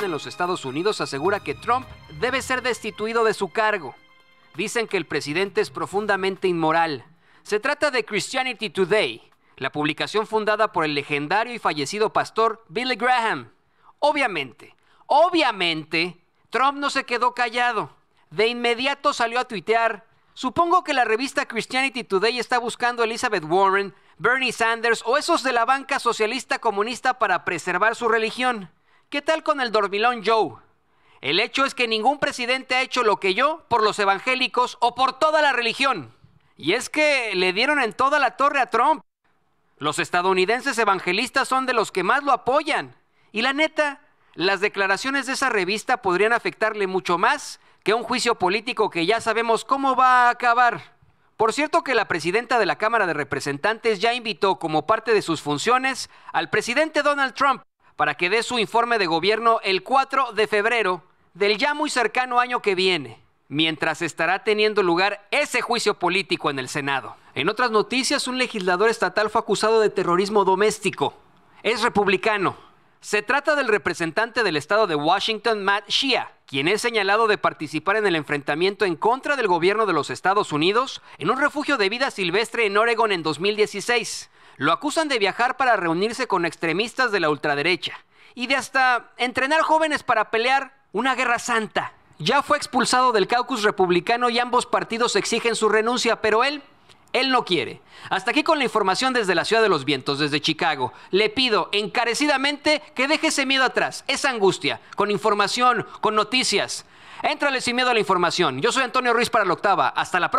en los Estados Unidos asegura que Trump debe ser destituido de su cargo. Dicen que el presidente es profundamente inmoral. Se trata de Christianity Today, la publicación fundada por el legendario y fallecido pastor Billy Graham. Obviamente, obviamente, Trump no se quedó callado. De inmediato salió a tuitear, supongo que la revista Christianity Today está buscando a Elizabeth Warren, Bernie Sanders o esos de la banca socialista comunista para preservar su religión. ¿Qué tal con el dormilón Joe? El hecho es que ningún presidente ha hecho lo que yo por los evangélicos o por toda la religión. Y es que le dieron en toda la torre a Trump. Los estadounidenses evangelistas son de los que más lo apoyan. Y la neta, las declaraciones de esa revista podrían afectarle mucho más que un juicio político que ya sabemos cómo va a acabar. Por cierto que la presidenta de la Cámara de Representantes ya invitó como parte de sus funciones al presidente Donald Trump para que dé su informe de gobierno el 4 de febrero del ya muy cercano año que viene mientras estará teniendo lugar ese juicio político en el Senado. En otras noticias, un legislador estatal fue acusado de terrorismo doméstico. Es republicano. Se trata del representante del estado de Washington, Matt Shea, quien es señalado de participar en el enfrentamiento en contra del gobierno de los Estados Unidos en un refugio de vida silvestre en Oregon en 2016. Lo acusan de viajar para reunirse con extremistas de la ultraderecha y de hasta entrenar jóvenes para pelear una guerra santa. Ya fue expulsado del caucus republicano y ambos partidos exigen su renuncia, pero él, él no quiere. Hasta aquí con la información desde la Ciudad de los Vientos, desde Chicago. Le pido encarecidamente que deje ese miedo atrás, esa angustia, con información, con noticias. Éntrale sin miedo a la información. Yo soy Antonio Ruiz para la octava. Hasta la próxima.